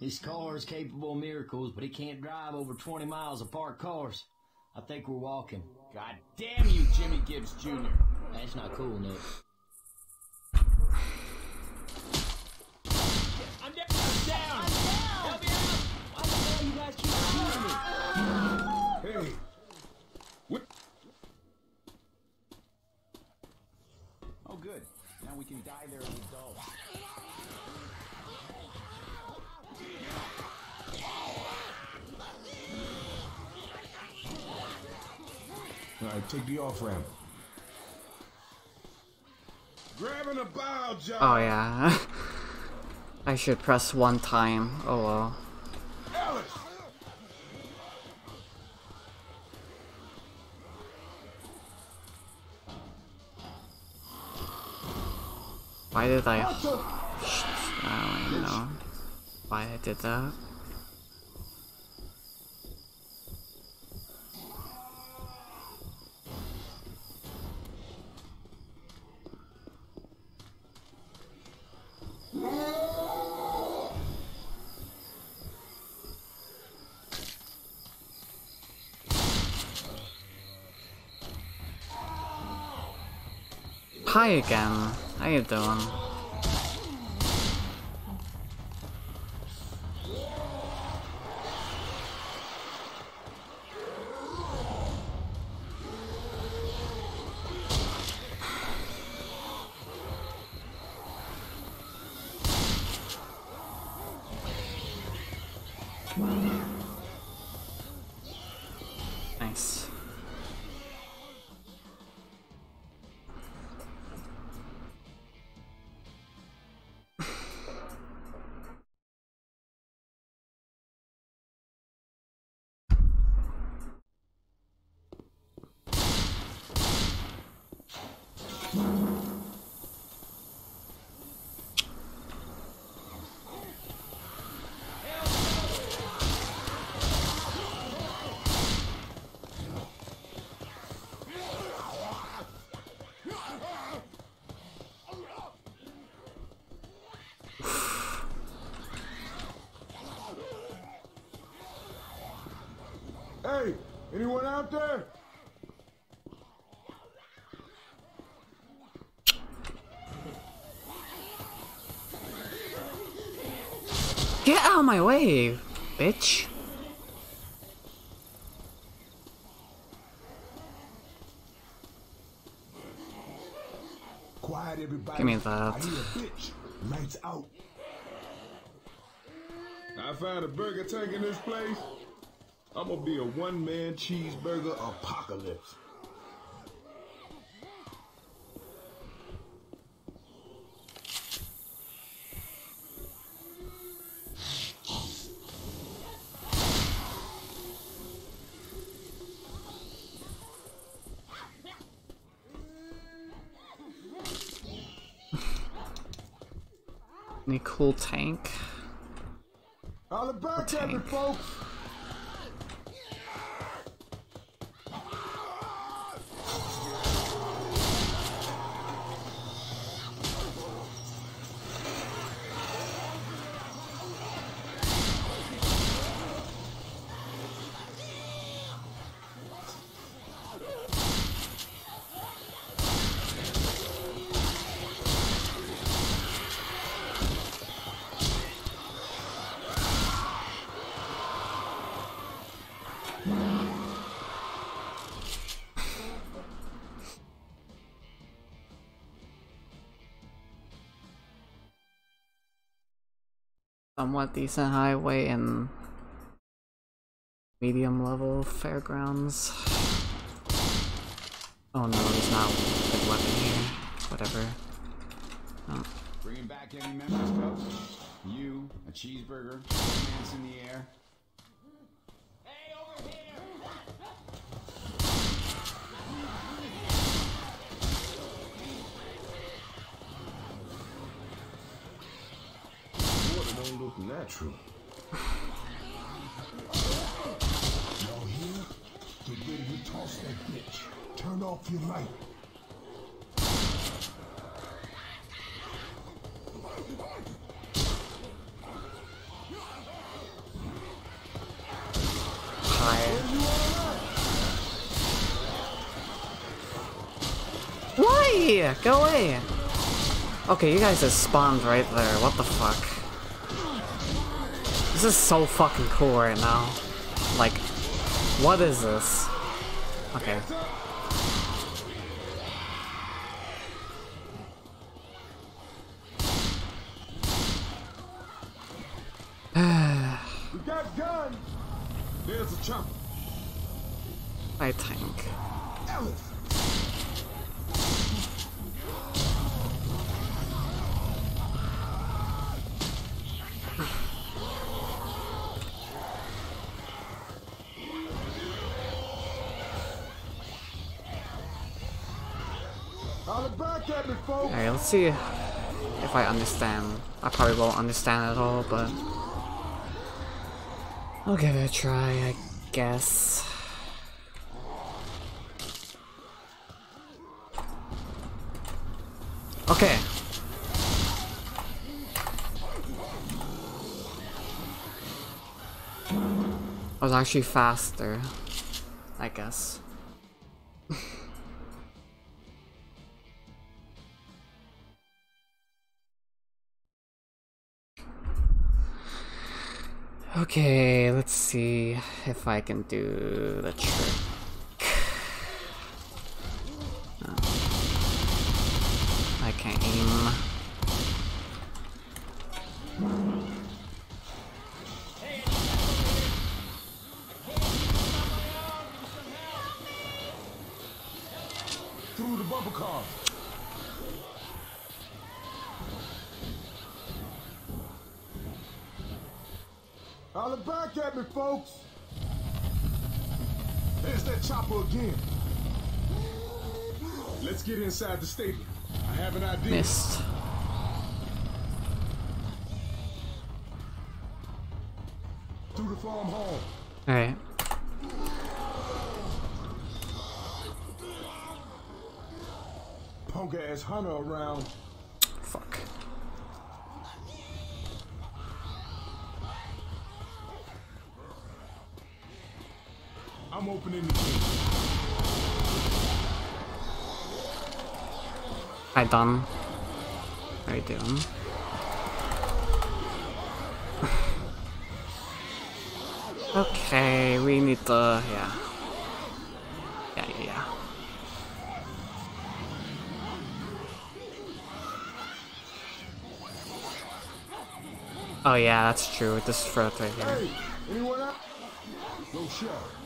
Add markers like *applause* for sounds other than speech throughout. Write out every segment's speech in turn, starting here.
His car is capable of miracles, but he can't drive over 20 miles parked cars. I think we're walking. God damn you, Jimmy Gibbs Jr. That's not cool, Nick. I'm down! I'm down! Help me out! Why the hell you guys keep shooting me? Hey. What? Oh, good. Now we can die there as adults. All right, take the off ramp. Grabbing a bow job. Oh yeah. *laughs* I should press one time. Oh well. Why did I? I don't even know why I did that. Hi again. How you doing? Hey, anyone out there? Get out of my way, bitch. Quiet, everybody. Give me that. I a bitch. Lights out. I found a burger tank in this place. I'm gonna be a one-man cheeseburger apocalypse. Any cool tank? At me, tank. folks. Somewhat decent highway and medium level fairgrounds. Oh no, there's not a good weapon here. Whatever. Oh. Bringing back any memories, folks? You, a cheeseburger, hands in the air. that true? Now here, get ready to toss that bitch. Turn off your light. Why? Go away! Okay, you guys just spawned right there. What the fuck? This is so fucking cool right now. Like, what is this? Okay. *sighs* We got guns. There's a chopper. I think. Ellis. Alright, let's see if I understand. I probably won't understand at all, but... I'll give it a try, I guess. Okay. I was actually faster, I guess. Okay, let's see if I can do the trick. Back at me, folks. There's that chopper again. Let's get inside the stadium. I have an idea. Missed. Through the farm hall. Alright. Punk ass hunter around. I'm opening the gate. I done. How you doing? okay, we need the yeah. Yeah, yeah, yeah. Oh yeah, that's true. This throat right here. Hey, anyone out? No shot.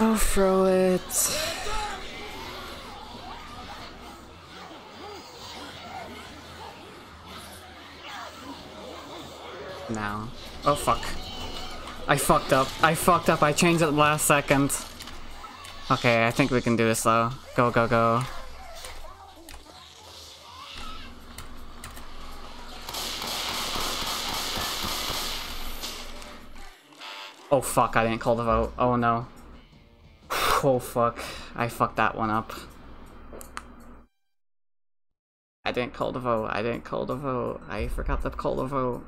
I'll throw it. Now. Oh fuck. I fucked up. I fucked up. I changed it last second. Okay, I think we can do this though. Go, go, go. Oh fuck, I didn't call the vote. Oh no. Oh fuck. I fucked that one up. I didn't call the vote. I didn't call the vote. I forgot to call the vote.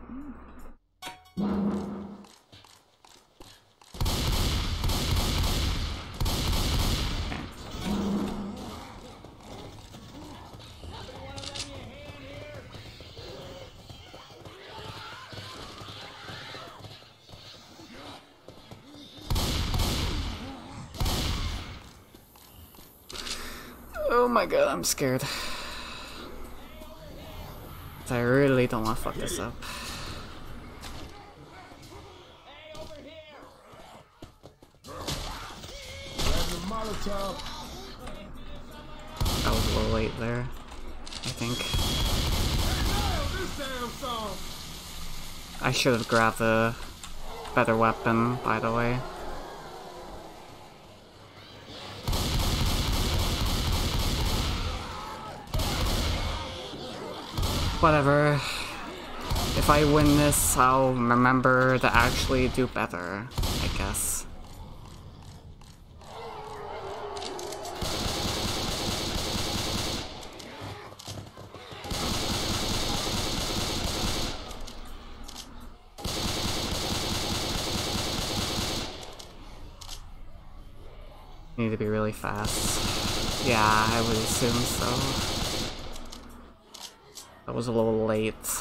Oh my god, I'm scared. I really don't want to fuck this up. Oh, I was a little late there. I think. I should have grabbed a better weapon, by the way. Whatever. If I win this, I'll remember to actually do better, I guess. Need to be really fast. Yeah, I would assume so. That was a little late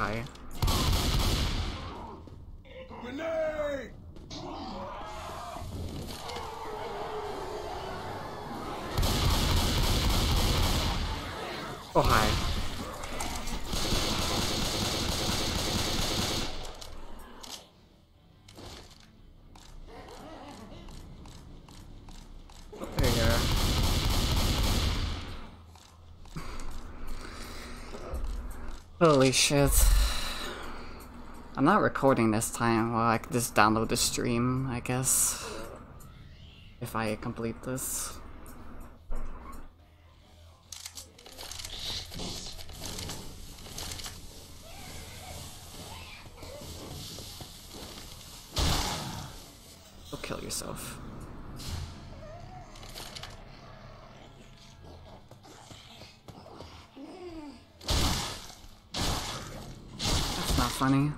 Hi. Holy shit. I'm not recording this time. Well, I could just download the stream, I guess. If I complete this. Go kill yourself. That's not funny.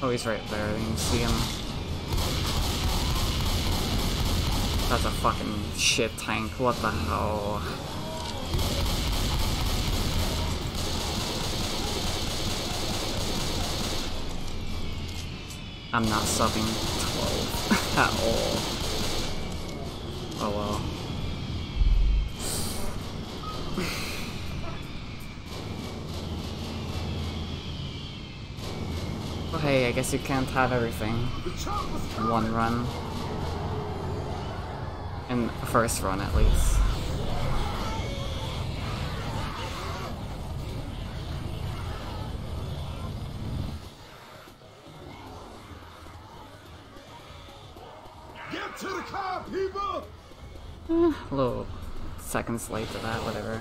Oh, he's right there. You can see him. That's a fucking shit tank. What the hell? I'm not subbing 12 *laughs* at all. Oh well. *sighs* Well, hey, I guess you can't have everything in one run. In first run, at least. To the car, people! A little seconds late to that, whatever.